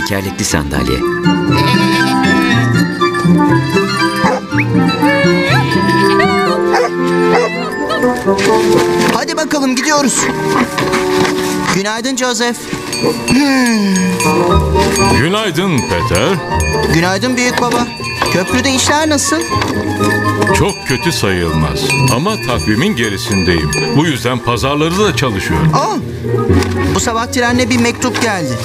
tekerlekli sandalye. Hadi bakalım gidiyoruz. Günaydın Joseph. Günaydın Peter. Günaydın büyük baba. Köprüde işler nasıl? Çok kötü sayılmaz. Ama takvimin gerisindeyim. Bu yüzden pazarları da çalışıyorum. Aa, bu sabah trenle bir mektup geldi.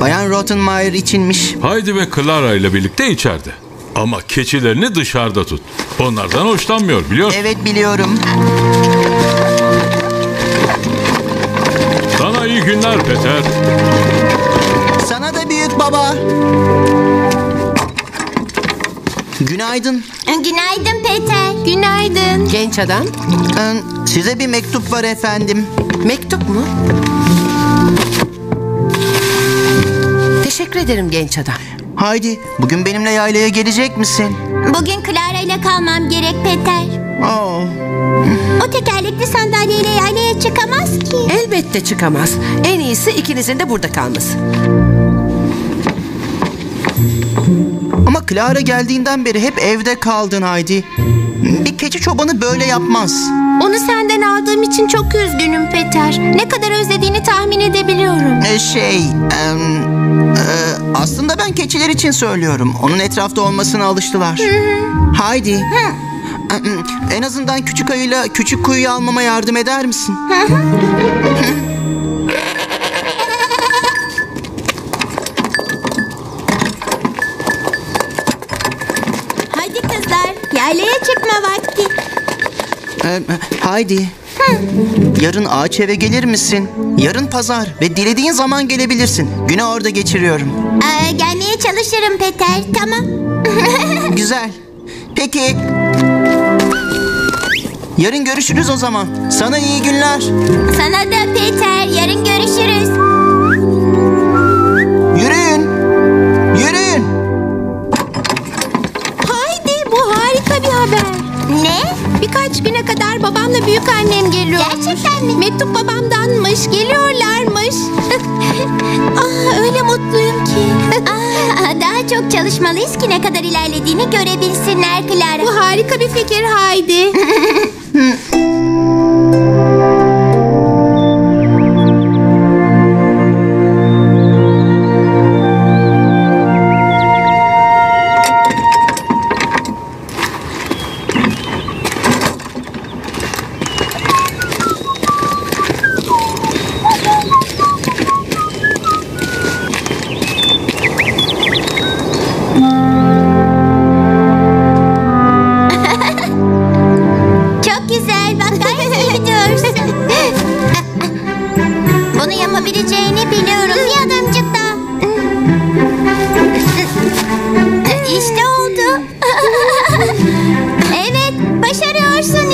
Bayan Rottenmeier içinmiş. Haydi ve Clara ile birlikte içeride. Ama keçilerini dışarıda tut. Onlardan hoşlanmıyor biliyor musun? Evet biliyorum. Sana iyi günler Peter. Sana da büyük baba. Günaydın. Günaydın Peter. Günaydın. Genç adam. Ee, Size bir mektup var efendim. Mektup mu? Teşekkür ederim genç adam. Haydi bugün benimle yaylaya gelecek misin? Bugün Clara ile kalmam gerek Peter. Oo, O tekerlekli sandalyeyle yaylaya çıkamaz ki. Elbette çıkamaz. En iyisi ikinizin de burada kalması. Clara geldiğinden beri hep evde kaldın Haydi. Bir keçi çobanı böyle yapmaz. Onu senden aldığım için çok üzgünüm Peter. Ne kadar özlediğini tahmin edebiliyorum. Ee, şey, em, e, aslında ben keçiler için söylüyorum. Onun etrafta olmasına alıştılar. Haydi. Em, En azından küçük ayıyla küçük kuyuyu almama yardım eder misin? Haydi. Yarın ağaç eve gelir misin? Yarın pazar ve dilediğin zaman gelebilirsin. Günü orada geçiriyorum. Ee, gelmeye çalışırım Peter, tamam. Güzel. Peki. Yarın görüşürüz o zaman. Sana iyi günler. Sana da Peter, yarın görüşürüz. Birkaç güne kadar babamla büyük annem geliyor. Gerçekten mi? Mektup babamdanmış, geliyorlarmış. ah, öyle mutluyum ki. ah, daha çok çalışmalıyız ki ne kadar ilerlediğini görebilsinler Clara. Bu harika bir fikir Haydi.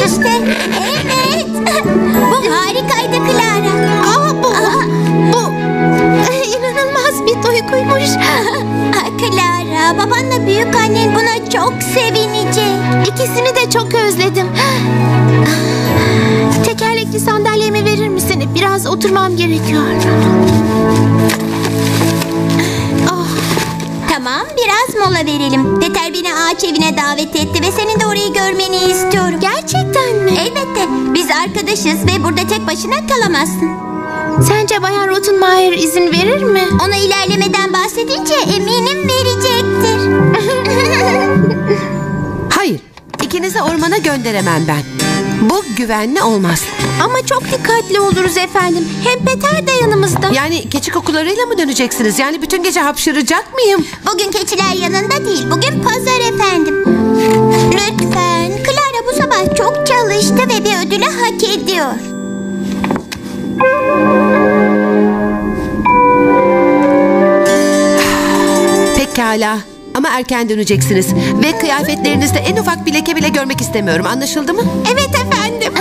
işte. Evet. Bu harikaydı Clara. Aa, bu, bu inanılmaz bir duyguymuş. Clara, babanla büyük annen buna çok sevinecek. İkisini de çok özledim. Tekerlekli sandalyemi verir misin? Biraz oturmam gerekiyor. Oh. Tamam biraz mola verelim. Peter beni ağaç evine davet etti ve senin de orayı görmeni istiyorum. Biz arkadaşız ve burada tek başına kalamazsın. Sence Bayan Rottenmeier izin verir mi? Ona ilerlemeden bahsedince eminim verecektir. Hayır. İkinizi ormana gönderemem ben. Bu güvenli olmaz. Ama çok dikkatli oluruz efendim. Hem Peter de yanımızda. Yani keçi kokularıyla mı döneceksiniz? Yani bütün gece hapşıracak mıyım? Bugün keçiler yanında değil. Bugün pazar efendim. Lütfen. Sabah çok çalıştı ve bir ödülü hak ediyor. Pekala. Ama erken döneceksiniz. Ve kıyafetlerinizde en ufak bir leke bile görmek istemiyorum. Anlaşıldı mı? Evet efendim.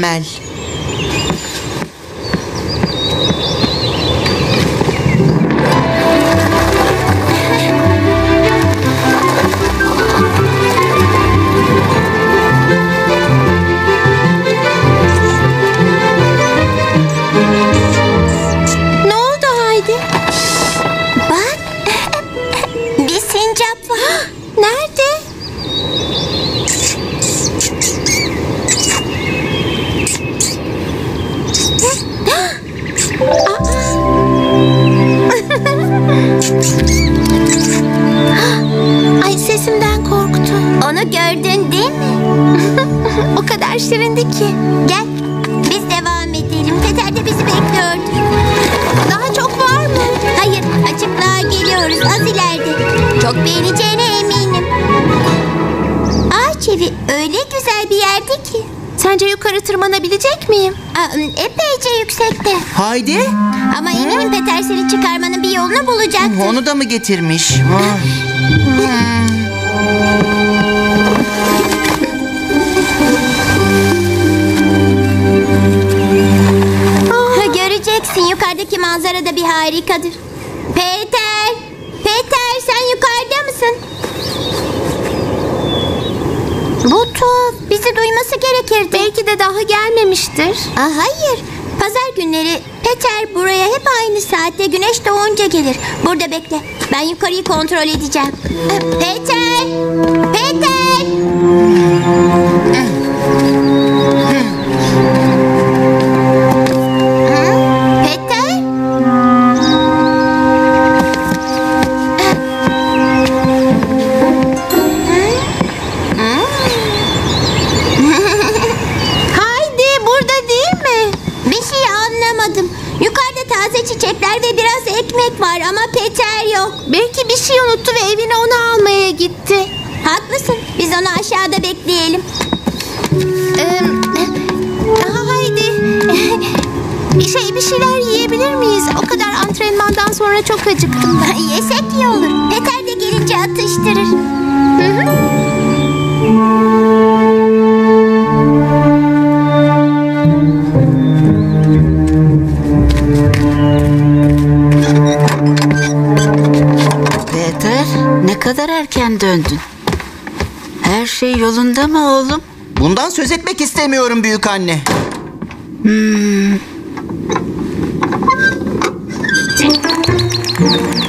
mal. Sence yukarı tırmanabilecek miyim? epeyce yüksekte. Haydi. Ama eminim Peter seni çıkarmanın bir yolunu bulacaktır. Onu da mı getirmiş? Ha, Göreceksin yukarıdaki manzara da bir harikadır. Peter! Peter sen yukarıda mısın? Tuhaf. Bizi duyması gerekirdi. Belki de daha gelmemiştir. Aa, hayır. Pazar günleri Peter buraya hep aynı saatte güneş doğunca gelir. Burada bekle. Ben yukarıyı kontrol edeceğim. Ee! Peter! Peter? Şeyler yiyebilir miyiz? O kadar antrenmandan sonra çok acıktım. Yesek iyi olur. Peter de gelince atıştırır. Peter, ne kadar erken döndün. Her şey yolunda mı oğlum? Bundan söz etmek istemiyorum büyük anne.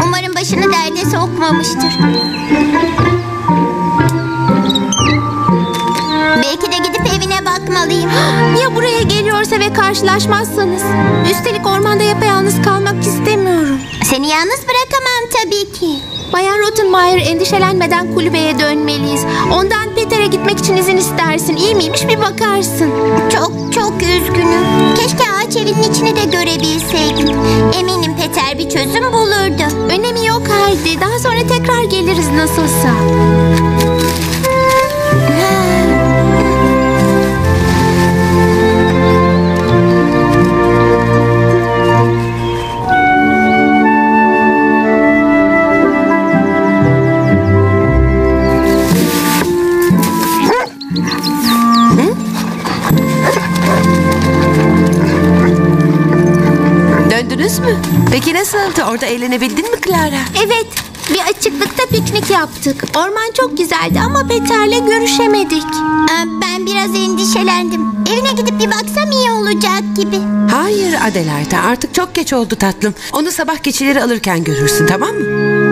Umarım başını derde sokmamıştır. Belki de gidip evine bakmalıyım. ya buraya geliyorsa ve karşılaşmazsanız? Üstelik ormanda yapayalnız kalmak istemiyorum. Seni yalnız bırakamam tabii ki. Bayan Rottenmeier endişelenmeden kulübeye dönmeliyiz. Ondan Peter'e gitmek için izin istersin. İyi miymiş bir bakarsın. Çok çok üzgünüm. Keşke ağaç evinin içini de görebilseydim. Eminim Peter bir çözüm bulurdu. Önemi yok Haydi. Daha sonra tekrar geliriz nasılsa. Nasıldı? Orada eğlenebildin mi Clara? Evet, bir açıklıkta piknik yaptık. Orman çok güzeldi ama Peter'le görüşemedik. Ben biraz endişelendim. Evine gidip bir baksam iyi olacak gibi. Hayır Adelaide artık çok geç oldu tatlım. Onu sabah keçileri alırken görürsün tamam mı?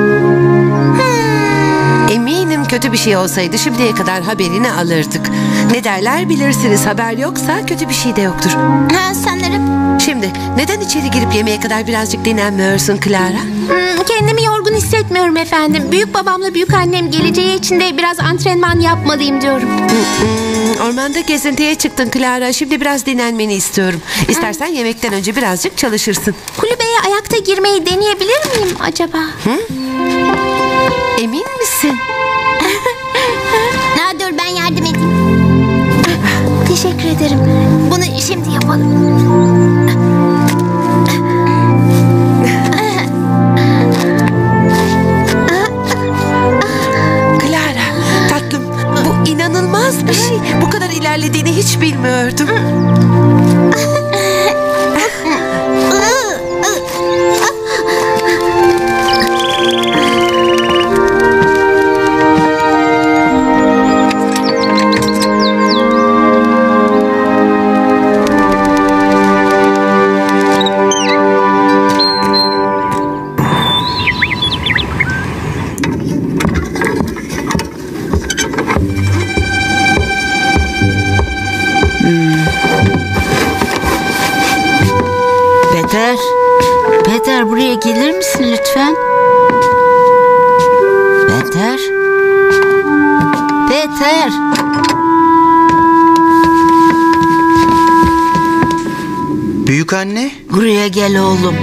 Kötü bir şey olsaydı şimdiye kadar haberini alırdık. Ne derler bilirsiniz haber yoksa kötü bir şey de yoktur. Ha, sanırım. Şimdi neden içeri girip yemeğe kadar birazcık dinlenmiyorsun Clara? Hmm, kendimi yorgun hissetmiyorum efendim. Büyük babamla büyük annem geleceği için de biraz antrenman yapmalıyım diyorum. Hmm, ormanda gezintiye çıktın Clara. Şimdi biraz dinlenmeni istiyorum. İstersen yemekten önce birazcık çalışırsın. Kulübeye ayakta girmeyi deneyebilir miyim acaba? Emin misin? Ben yardım edeyim. Teşekkür ederim. Bunu şimdi yapalım. Clara, tatlım bu inanılmaz bir şey. Bu kadar ilerlediğini hiç bilmiyordum. Yeter. Büyük anne. Buraya gel oğlum.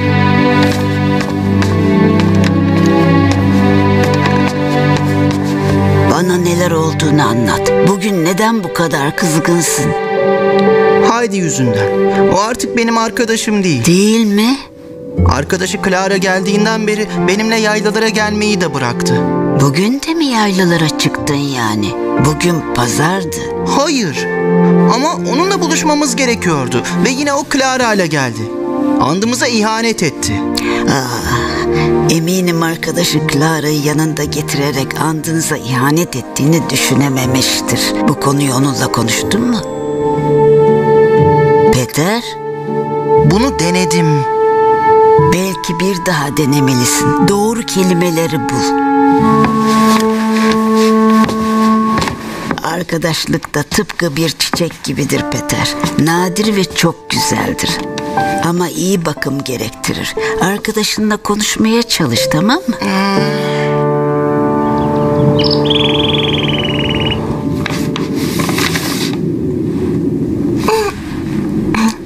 Bana neler olduğunu anlat. Bugün neden bu kadar kızgınsın? Haydi yüzünden. O artık benim arkadaşım değil. Değil mi? Arkadaşı Clara geldiğinden beri benimle yaylalara gelmeyi de bıraktı. Bugün de mi yaylalara çıktın yani? Bugün pazardı. Hayır. Ama onunla buluşmamız gerekiyordu. Ve yine o Clara ile geldi. Andımıza ihanet etti. Eminim arkadaşı Clara'yı yanında getirerek andınıza ihanet ettiğini düşünememiştir. Bu konuyu onunla konuştun mu? Peter, Bunu denedim. belki bir daha denemelisin. Doğru kelimeleri bul. Arkadaşlık da tıpkı bir çiçek gibidir Peter. Nadir ve çok güzeldir. Ama iyi bakım gerektirir. Arkadaşınla konuşmaya çalış tamam mı?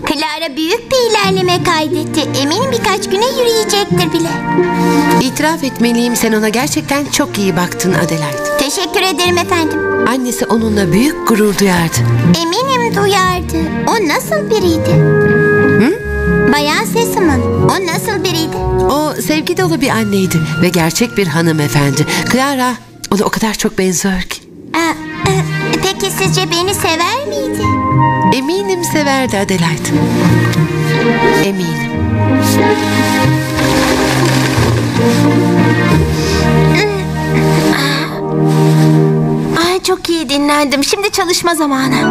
Clara büyük bir ilerleme kaydetti. Eminim birkaç güne yürüyecektir bile. İtiraf etmeliyim sen ona gerçekten çok iyi baktın Adelaide. Teşekkür ederim efendim. Annesi onunla büyük gurur duyardı. Eminim duyardı. O nasıl biriydi? Bayan Sesam'ın. O nasıl biriydi? O sevgi dolu bir anneydi ve gerçek bir hanımefendi. Clara ona o kadar çok benziyor ki. Peki sizce beni sever miydi? Eminim severdi Adelaide. Eminim. Ay çok iyi dinlendim. Şimdi çalışma zamanı.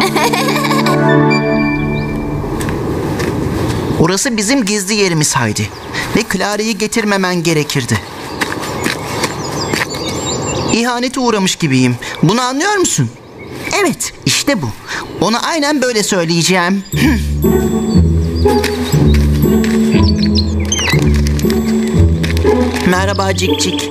Orası bizim gizli yerimiz Haydi. Ve Clara'yı getirmemen gerekirdi. İhanete uğramış gibiyim. Bunu anlıyor musun? Evet, işte bu. Ona aynen böyle söyleyeceğim. Merhaba Cik Cik.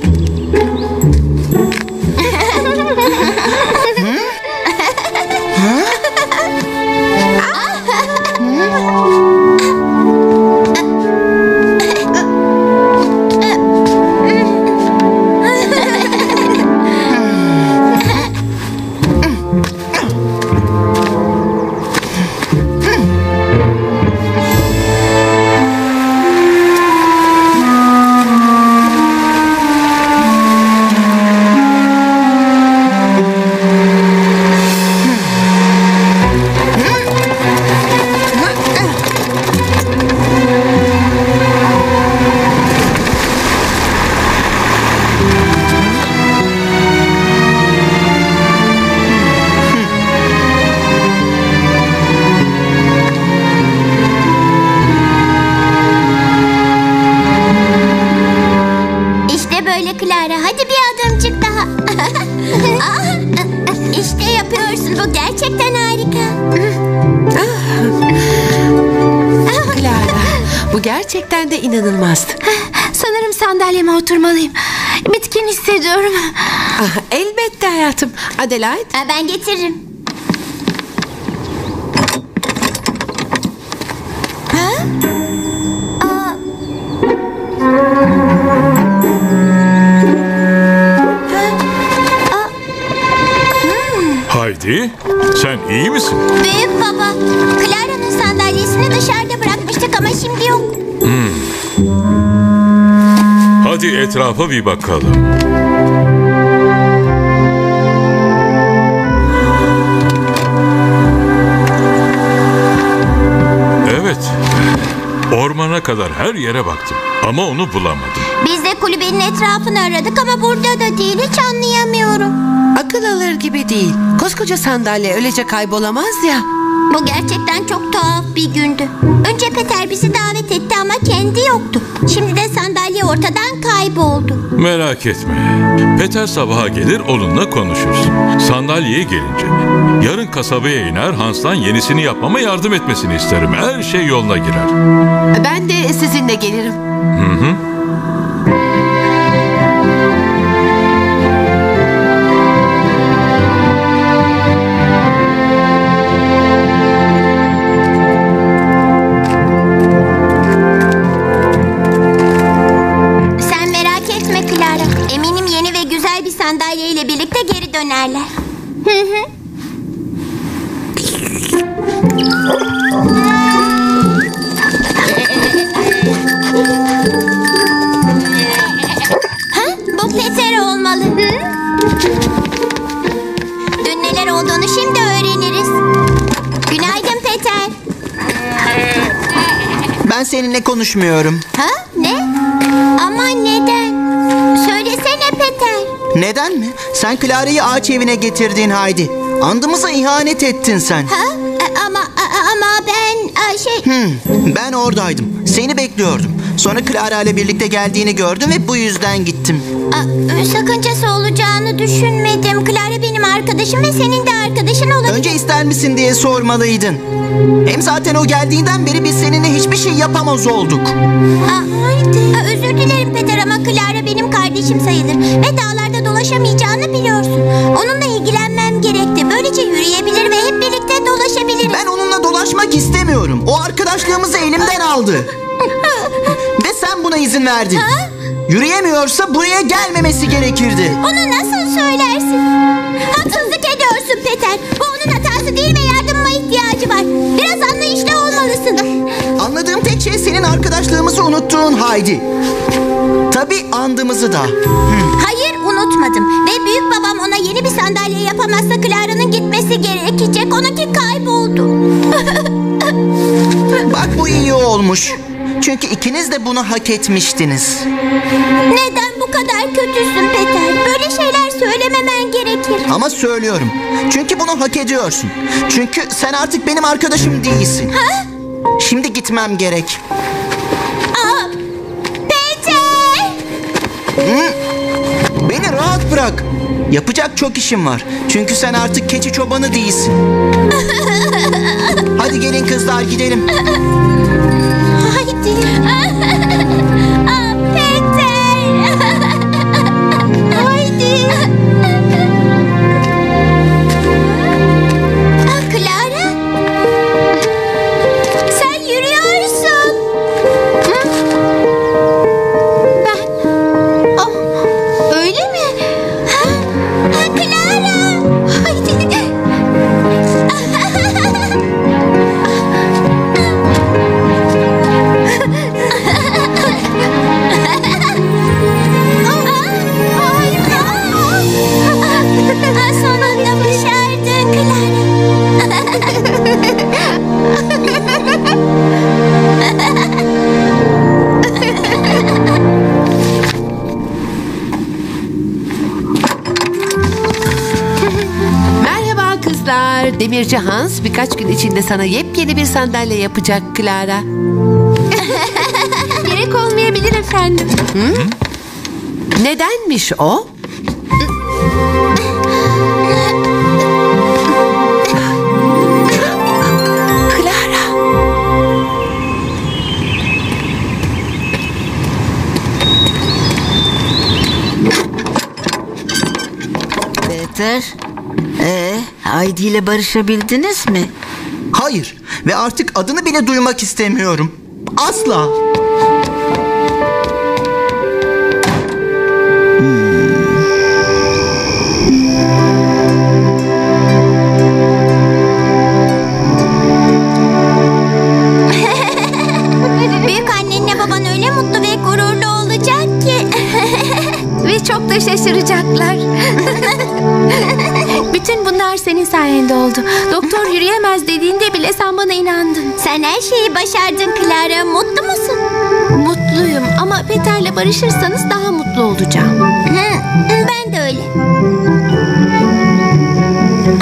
İnanılmazdı. Sanırım sandalyeme oturmalıyım. Bitkin hissediyorum. Ah, elbette hayatım. Adelaide Ben getiririm. Ha? Aa. Ha? Aa, Haydi, sen iyi misin? Büyük baba, Clara'nın sandalyesini dışarıda bırakmıştık ama şimdi yok. Hadi etrafa bir bakalım. Evet. Ormana kadar her yere baktım ama onu bulamadım. Biz de kulübenin etrafını aradık ama burada da değil hiç anlayamıyorum. akıl alır gibi değil. Koskoca sandalye öylece kaybolamaz ya. Bu gerçekten çok tuhaf bir gündü. Önce Peter bizi davet etti ama kendi yoktu. Şimdi de sandalye ortadan kayboldu. Merak etme. Peter sabaha gelir onunla konuşuruz. Sandalyeye gelince yarın kasabaya iner Hans'tan yenisini yapmama yardım etmesini isterim. Her şey yoluna girer. Ben de sizinle gelirim. sandalye seninle konuşmuyorum. Ha? Ne? Ama neden? Söylesene Peter. Neden mi? Sen Clara'yı ağaç evine getirdin Haydi. Andımıza ihanet ettin sen. Ha? A- Ama a- ama ben a, şey Hmm, ben oradaydım. Seni bekliyordum. Sonra Clara ile birlikte geldiğini gördüm ve bu yüzden gittim. a, sakıncası olacağını düşünmedim. Clara benim arkadaşım ve senin de arkadaşın olabilir. Önce ister misin diye sormalıydın. Hem zaten o geldiğinden beri biz seninle hiçbir şey yapamaz olduk. Aa, aa, özür dilerim Peter ama Clara benim kardeşim sayılır. Ve dağlarda dolaşamayacağını biliyorsun. Onunla ilgilenmem gerekti. Böylece yürüyebilir ve hep birlikte dolaşabiliriz. Ben onunla dolaşmak istemiyorum. O arkadaşlığımızı elimden aldı. Ve sen buna izin verdin. Yürüyemiyorsa buraya gelmemesi gerekirdi. Onu nasıl söylersin? Haksızlık ediyorsun Peter. Bu onun hatası değil ve yardımıma ihtiyacı var. Biraz anlayışlı olmalısın. Anladığım tek şey senin arkadaşlığımızı unuttuğun Haydi. Tabii andımızı da. Hayır unutmadım. Ve büyük babam ona yeni bir sandalye yapamazsa Clara'nın gitmesi gerekecek. Onunki kayboldu. Bak bu iyi olmuş. Çünkü ikiniz de bunu hak etmiştiniz. Neden bu kadar kötüsün Peter? Böyle şeyler söylememen gerekir. Ama söylüyorum. Çünkü bunu hak ediyorsun. Çünkü sen artık benim arkadaşım değilsin. Şimdi gitmem gerek. Aa, Peter! Beni rahat bırak. Yapacak çok işim var. Çünkü sen artık keçi çobanı değilsin. Hadi gelin kızlar gidelim. Haydi. Aa, Peter! Haydi. Demirci Hans birkaç gün içinde sana yepyeni bir sandalye yapacak Clara. Gerek olmayabilir efendim. Nedenmiş o? Clara. Peter, Haydi ile barışabildiniz mi? Hayır ve artık adını bile duymak istemiyorum. Asla. Büyük annenle baban öyle mutlu ve gururlu olacak ki. Ve çok da şaşıracaklar. Sayende oldu. Doktor yürüyemez dediğinde bile sen bana inandın. Sen her şeyi başardın Clara. Mutlu musun? Mutluyum ama Peter'le barışırsanız daha mutlu olacağım. Hı, ben de öyle.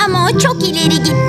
Ama o çok ileri gitti.